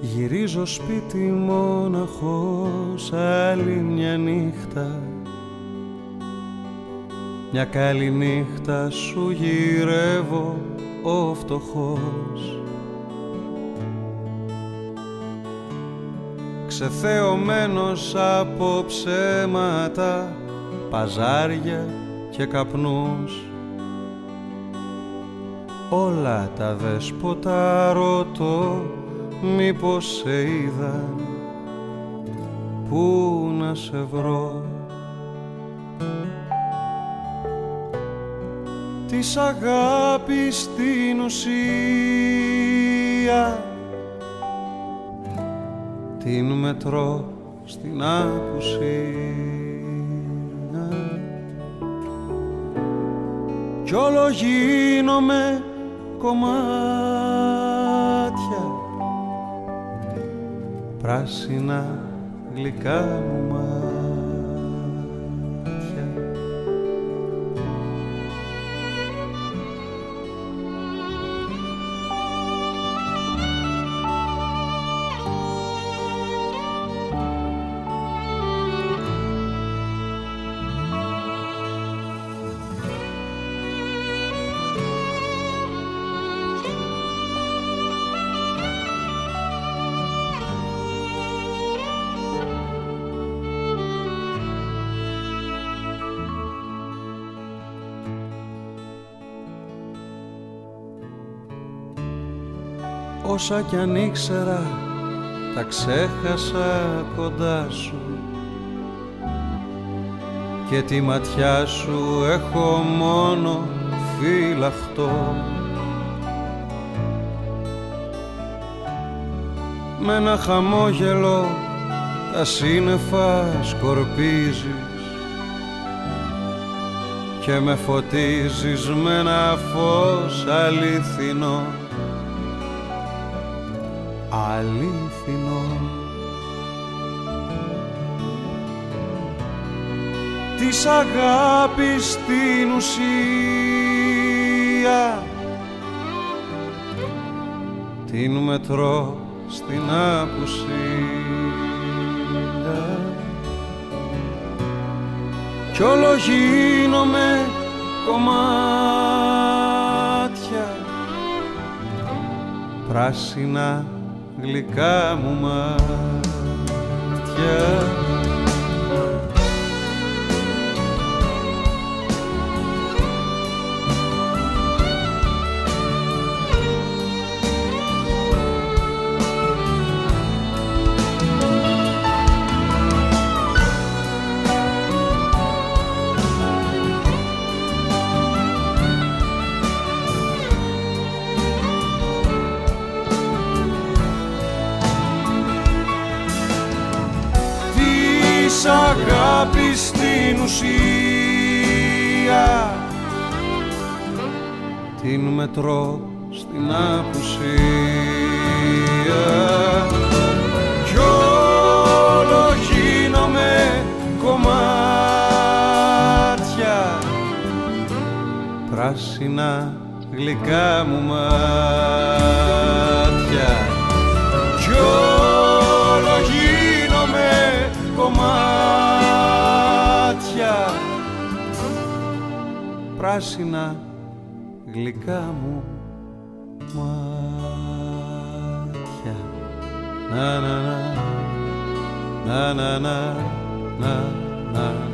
Γυρίζω σπίτι μόναχος άλλη μια νύχτα. Μια καλή νύχτα σου γυρεύω ο φτωχός. Ξεθεωμένος από ψέματα, παζάρια και καπνούς. Όλα τα δέσποτα ρωτώ μήπως σε είδαν Πού να σε βρω. Της αγάπης στην ουσία Την μετρώ στην άπουσία Κι όλο γίνομαι κομμάτια πράσινα γλυκά μου μάτια όσα κι αν ήξερα τα ξέχασα κοντά σου. Και τη ματιά σου έχω μόνο φύλαχτο με ένα χαμόγελο τα σύννεφα σκορπίζεις. Και με φωτίζεις με ένα φως αληθινό αλήθινο. Της αγάπης στην ουσία. Την μετρώ στην απουσία. Κι όλο γίνομαι κομμάτια. Πράσινα γλυκά μου μάτια αγάπη στην ουσία. Την μετρώ στην απουσία. Κι όλο γίνομαι κομμάτια. Πράσινα γλυκά μου μάτια. Κι όλο γίνομαι κομμάτια πράσινα γλυκά μου μάτια. Να, να, να, να, να, να, να.